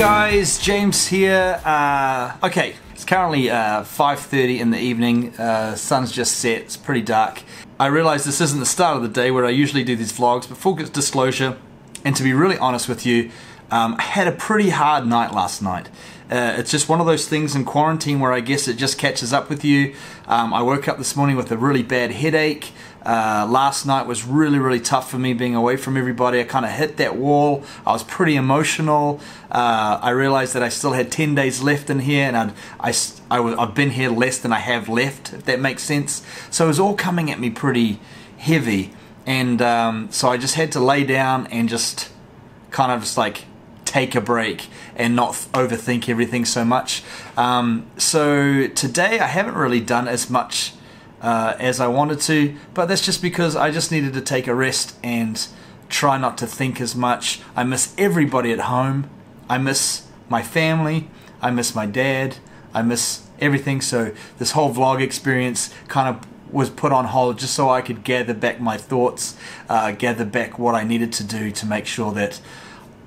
guys, James here. Uh, okay, it's currently uh, 5.30 in the evening. Uh, sun's just set, it's pretty dark. I realize this isn't the start of the day where I usually do these vlogs, but full disclosure, and to be really honest with you, um, I had a pretty hard night last night. Uh, it's just one of those things in quarantine where I guess it just catches up with you. Um, I woke up this morning with a really bad headache. Uh, last night was really, really tough for me being away from everybody. I kind of hit that wall. I was pretty emotional. Uh, I realized that I still had 10 days left in here and I'd, I, I, I've been here less than I have left, if that makes sense. So it was all coming at me pretty heavy. And um, so I just had to lay down and just kind of just like take a break and not overthink everything so much. Um, so today I haven't really done as much uh, as I wanted to, but that's just because I just needed to take a rest and try not to think as much. I miss everybody at home. I miss my family. I miss my dad. I miss everything. So this whole vlog experience kind of was put on hold just so I could gather back my thoughts, uh, gather back what I needed to do to make sure that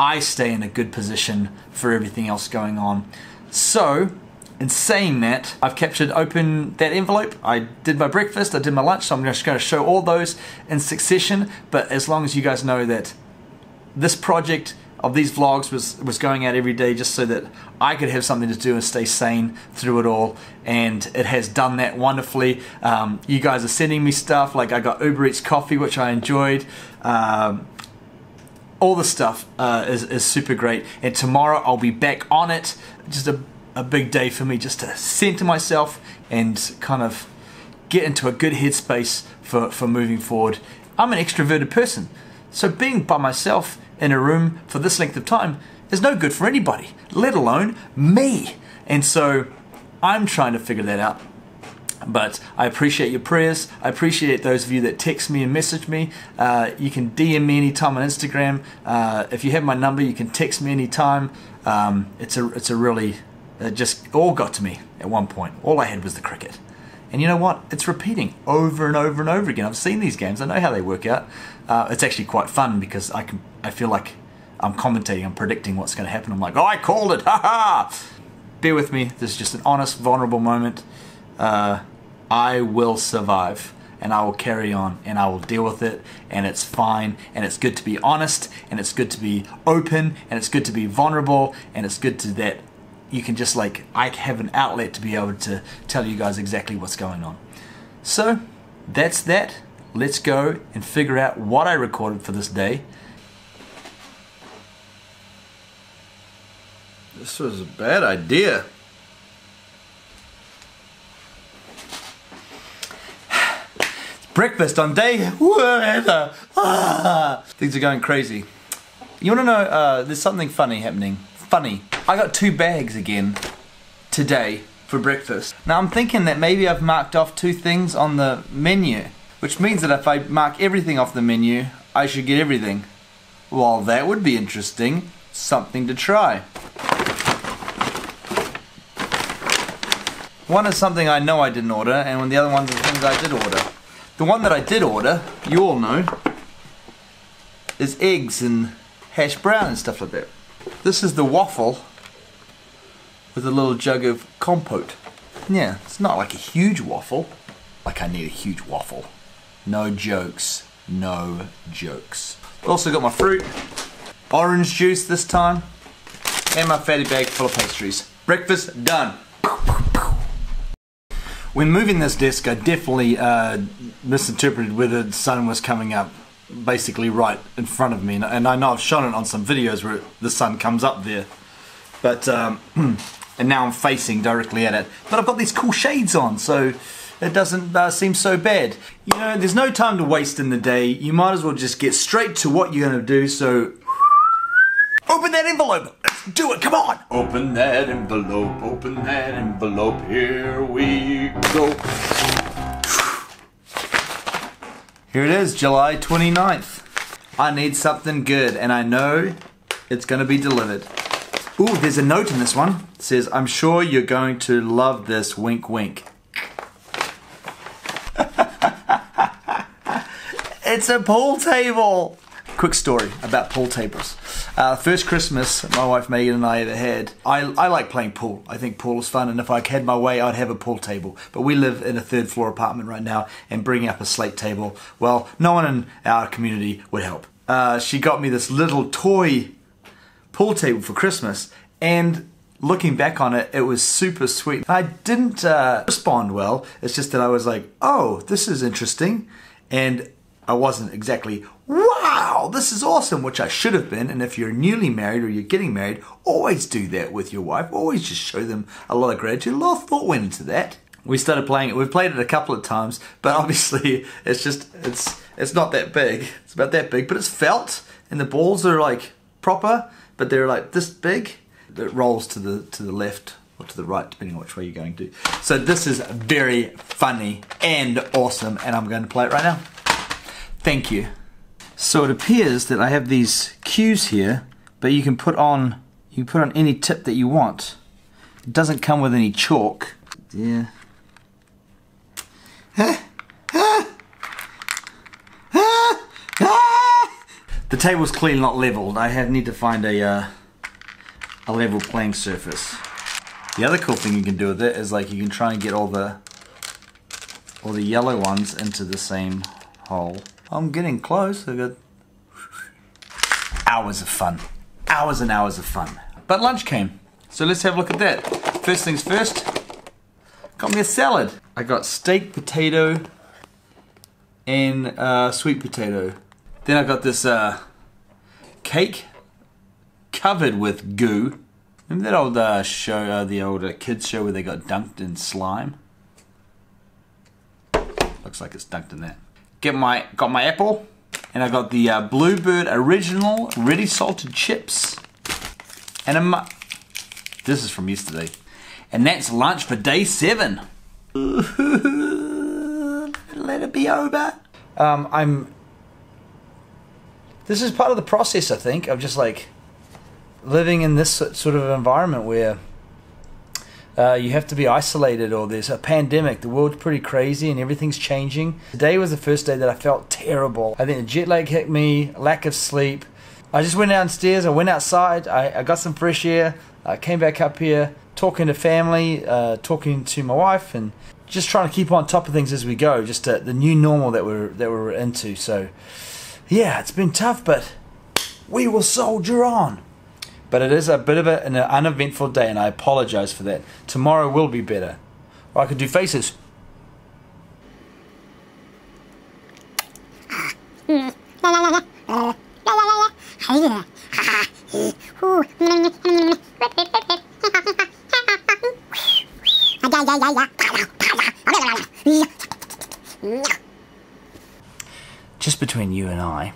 I stay in a good position for everything else going on. So, in saying that, I've captured open that envelope. I did my breakfast, I did my lunch, so I'm just going to show all those in succession. But as long as you guys know that this project of these vlogs was was going out every day just so that I could have something to do and stay sane through it all and it has done that wonderfully um, you guys are sending me stuff like I got Uber Eats coffee which I enjoyed um, all the stuff uh, is, is super great. And tomorrow I'll be back on it. Just a, a big day for me just to center myself and kind of get into a good headspace for, for moving forward. I'm an extroverted person, so being by myself in a room for this length of time is no good for anybody, let alone me. And so I'm trying to figure that out. But I appreciate your prayers. I appreciate those of you that text me and message me. Uh, you can DM me anytime on Instagram. Uh, if you have my number, you can text me anytime. Um, it's a it's a really it just all got to me at one point. All I had was the cricket. And you know what? It's repeating over and over and over again. I've seen these games. I know how they work out. Uh, it's actually quite fun because I can. I feel like I'm commentating. I'm predicting what's going to happen. I'm like, oh, I called it. Ha ha! Bear with me. This is just an honest, vulnerable moment. Uh, I will survive and I will carry on and I will deal with it and it's fine and it's good to be honest and it's good to be open and it's good to be vulnerable and it's good to that you can just like I have an outlet to be able to tell you guys exactly what's going on. So that's that. Let's go and figure out what I recorded for this day. This was a bad idea. Breakfast on day whatever. Ah, things are going crazy. You want to know? Uh, there's something funny happening. Funny. I got two bags again today for breakfast. Now I'm thinking that maybe I've marked off two things on the menu, which means that if I mark everything off the menu, I should get everything. Well, that would be interesting. Something to try. One is something I know I didn't order, and the other one's the things I did order. The one that I did order, you all know, is eggs and hash brown and stuff like that. This is the waffle with a little jug of compote. Yeah, it's not like a huge waffle. Like I need a huge waffle. No jokes. No jokes. Also got my fruit, orange juice this time, and my fatty bag full of pastries. Breakfast done. When moving this desk, I definitely uh, misinterpreted whether the sun was coming up basically right in front of me. And I know I've shown it on some videos where the sun comes up there. But, um, and now I'm facing directly at it. But I've got these cool shades on, so it doesn't uh, seem so bad. You know, there's no time to waste in the day. You might as well just get straight to what you're going to do, so open that envelope Let's do it, come on! Open that envelope, open that envelope, here we go. Here it is, July 29th. I need something good, and I know it's gonna be delivered. Ooh, there's a note in this one. It says, I'm sure you're going to love this, wink wink. it's a pool table! Quick story about pool tables. Uh, first Christmas my wife Megan and I ever had. I, I like playing pool. I think pool is fun, and if I had my way, I'd have a pool table. But we live in a third floor apartment right now, and bringing up a slate table, well, no one in our community would help. Uh, she got me this little toy pool table for Christmas, and looking back on it, it was super sweet. I didn't uh, respond well. It's just that I was like, oh, this is interesting. And I wasn't exactly, wow, this is awesome, which I should have been. And if you're newly married or you're getting married, always do that with your wife. Always just show them a lot of gratitude. A lot of thought went into that. We started playing it. We've played it a couple of times, but obviously it's just it's it's not that big. It's about that big, but it's felt, and the balls are like proper, but they're like this big it rolls to the to the left or to the right, depending on which way you're going to. So this is very funny and awesome, and I'm going to play it right now. Thank you. So it appears that I have these cues here, but you can put on you can put on any tip that you want. It doesn't come with any chalk. Yeah. The table's clearly not leveled. I have need to find a uh, a level playing surface. The other cool thing you can do with it is like you can try and get all the all the yellow ones into the same hole. I'm getting close. I got hours of fun. Hours and hours of fun. But lunch came. So let's have a look at that. First things first, got me a salad. I got steak, potato, and uh, sweet potato. Then I got this uh, cake covered with goo. Remember that old uh, show, uh, the old uh, kids show where they got dunked in slime? Looks like it's dunked in that. Get my got my apple, and I got the uh, Bluebird Original Ready Salted Chips, and a. This is from yesterday, and that's lunch for day seven. Let it be over. Um, I'm. This is part of the process, I think, of just like living in this sort of environment where uh, you have to be isolated or there's a pandemic. The world's pretty crazy and everything's changing. Today was the first day that I felt terrible. I think the jet lag hit me, lack of sleep. I just went downstairs, I went outside, I, I got some fresh air, I came back up here talking to family, uh, talking to my wife, and just trying to keep on top of things as we go. Just uh, the new normal that we're that we're into. So, yeah, it's been tough, but we will soldier on. But it is a bit of a, an uneventful day, and I apologize for that. Tomorrow will be better. Or I could do faces. Just between you and I,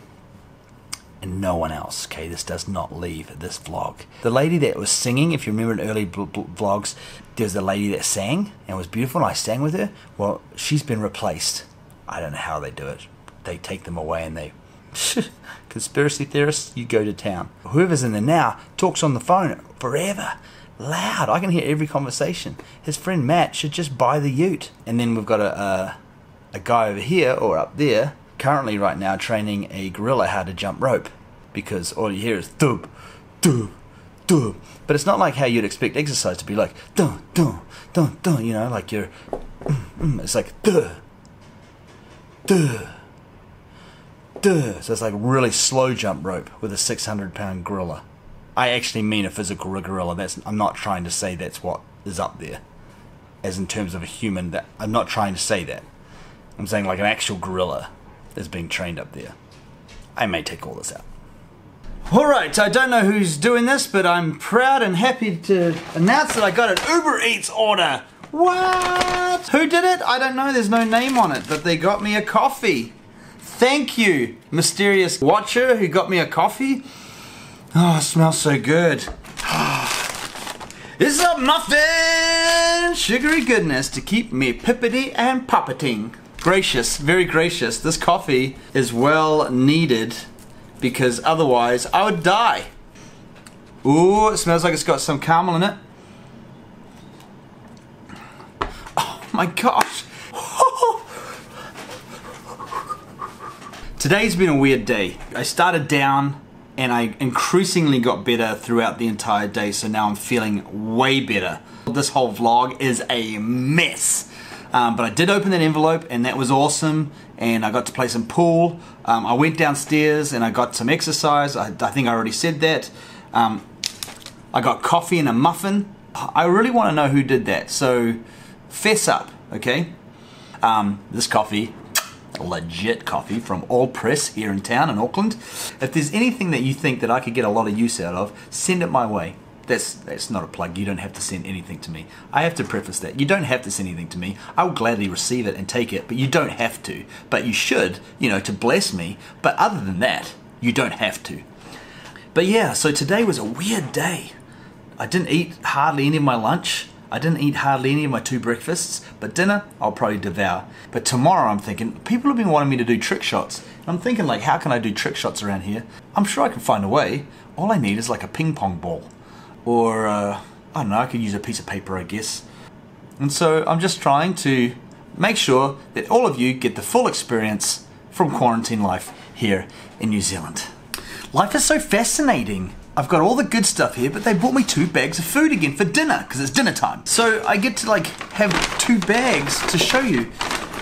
and no one else. Okay, this does not leave this vlog. The lady that was singing, if you remember in early vlogs, there was a lady that sang and was beautiful, and I sang with her. Well, she's been replaced. I don't know how they do it. They take them away and they. Conspiracy theorists, you go to town. Whoever's in there now talks on the phone forever loud. I can hear every conversation. His friend Matt should just buy the ute. And then we've got a, a, a guy over here or up there currently right now training a gorilla how to jump rope because all you hear is thub, thub, thub. But it's not like how you'd expect exercise to be like dun dun dun dun. You know, like you're. Mm, mm, it's like duh, duh, duh. So it's like really slow jump rope with a 600 pound gorilla. I actually mean a physical gorilla. That's I'm not trying to say that's what is up there, as in terms of a human. That I'm not trying to say that. I'm saying like an actual gorilla is being trained up there. I may take all this out. Alright, I don't know who's doing this, but I'm proud and happy to announce that I got an Uber Eats order. What? Who did it? I don't know, there's no name on it, but they got me a coffee. Thank you, mysterious watcher who got me a coffee. Oh, it smells so good. it's a muffin! Sugary goodness to keep me pippity and poppeting gracious, very gracious. This coffee is well needed because otherwise I would die. Ooh, it smells like it's got some caramel in it. Oh my gosh. Today's been a weird day. I started down and I increasingly got better throughout the entire day, so now I'm feeling way better. This whole vlog is a mess. Um, but I did open that envelope and that was awesome and I got to play some pool. Um, I went downstairs and I got some exercise. I, I think I already said that. Um, I got coffee and a muffin. I really want to know who did that. So fess up, okay? Um, this coffee, legit coffee from Allpress here in town in Auckland. If there's anything that you think that I could get a lot of use out of, send it my way that's that's not a plug. You don't have to send anything to me. I have to preface that. You don't have to send anything to me. I will gladly receive it and take it, but you don't have to. But you should, you know, to bless me. But other than that, you don't have to. But yeah, so today was a weird day. I didn't eat hardly any of my lunch. I didn't eat hardly any of my two breakfasts, but dinner I'll probably devour. But tomorrow I'm thinking, people have been wanting me to do trick shots. And I'm thinking like, how can I do trick shots around here? I'm sure I can find a way. All I need is like a ping pong ball or uh, I don't know, I could use a piece of paper, I guess. And so I'm just trying to make sure that all of you get the full experience from quarantine life here in New Zealand. Life is so fascinating. I've got all the good stuff here, but they bought me two bags of food again for dinner because it's dinner time. So I get to like have two bags to show you.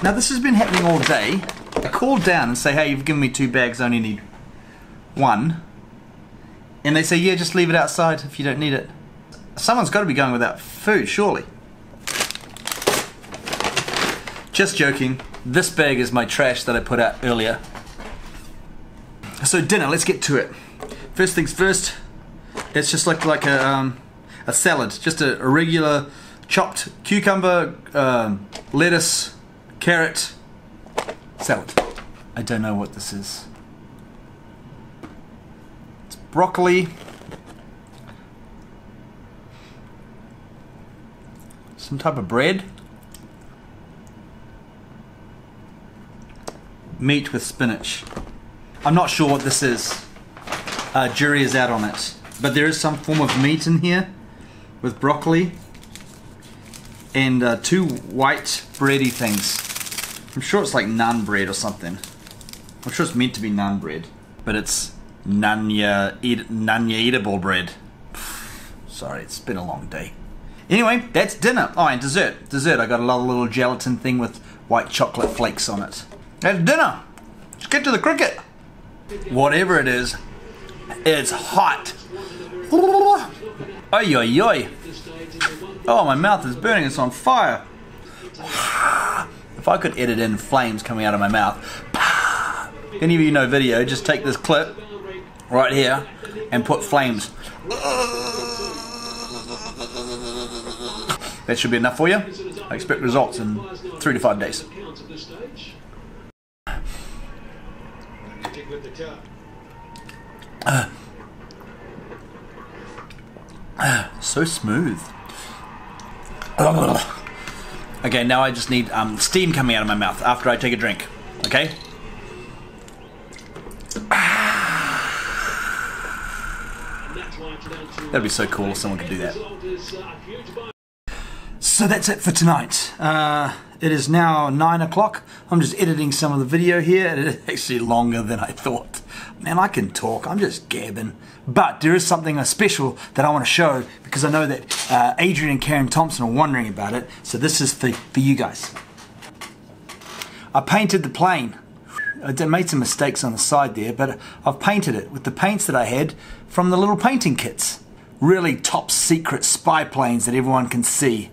Now this has been happening all day. I call down and say, hey, you've given me two bags, I only need one. And they say, yeah, just leave it outside if you don't need it. Someone's got to be going without food, surely. Just joking. This bag is my trash that I put out earlier. So dinner, let's get to it. First things first, it's just like like a um, a salad, just a, a regular chopped cucumber, um, lettuce, carrot salad. I don't know what this is broccoli, some type of bread, meat with spinach. I'm not sure what this is. Uh, jury is out on it. But there is some form of meat in here with broccoli and uh, two white bready things. I'm sure it's like naan bread or something. I'm sure it's meant to be naan bread, but it's Nanya, eat, Nanya eatable bread. Sorry, it's been a long day. Anyway, that's dinner. Oh, and dessert. Dessert. I got a little gelatin thing with white chocolate flakes on it. That's dinner. Let's get to the cricket. Whatever it is, it's hot. Oi, oi, oi. Oh, my mouth is burning. It's on fire. If I could edit in flames coming out of my mouth. Any of you know video, just take this clip right here and put flames. That should be enough for you. I expect results in three to five days. Uh, uh, so smooth. Okay, now I just need um, steam coming out of my mouth after I take a drink. Okay? That'd be so cool if someone could do that. So that's it for tonight. Uh, it is now 9 o'clock. I'm just editing some of the video here. It is actually longer than I thought. Man, I can talk. I'm just gabbing. But there is something special that I want to show because I know that uh, Adrian and Karen Thompson are wondering about it. So this is for, for you guys. I painted the plane. I made some mistakes on the side there, but I've painted it with the paints that I had from the little painting kits. Really top secret spy planes that everyone can see.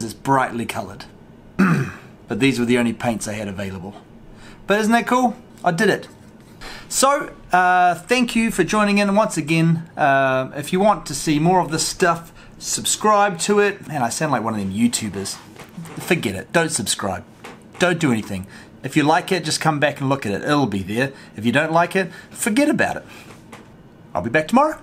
It's brightly coloured. but these were the only paints I had available. But isn't that cool? I did it. So, uh, thank you for joining in once again. Uh, if you want to see more of this stuff, subscribe to it. Man, I sound like one of them YouTubers. Forget it. Don't subscribe. Don't do anything. If you like it, just come back and look at it. It'll be there. If you don't like it, forget about it. I'll be back tomorrow.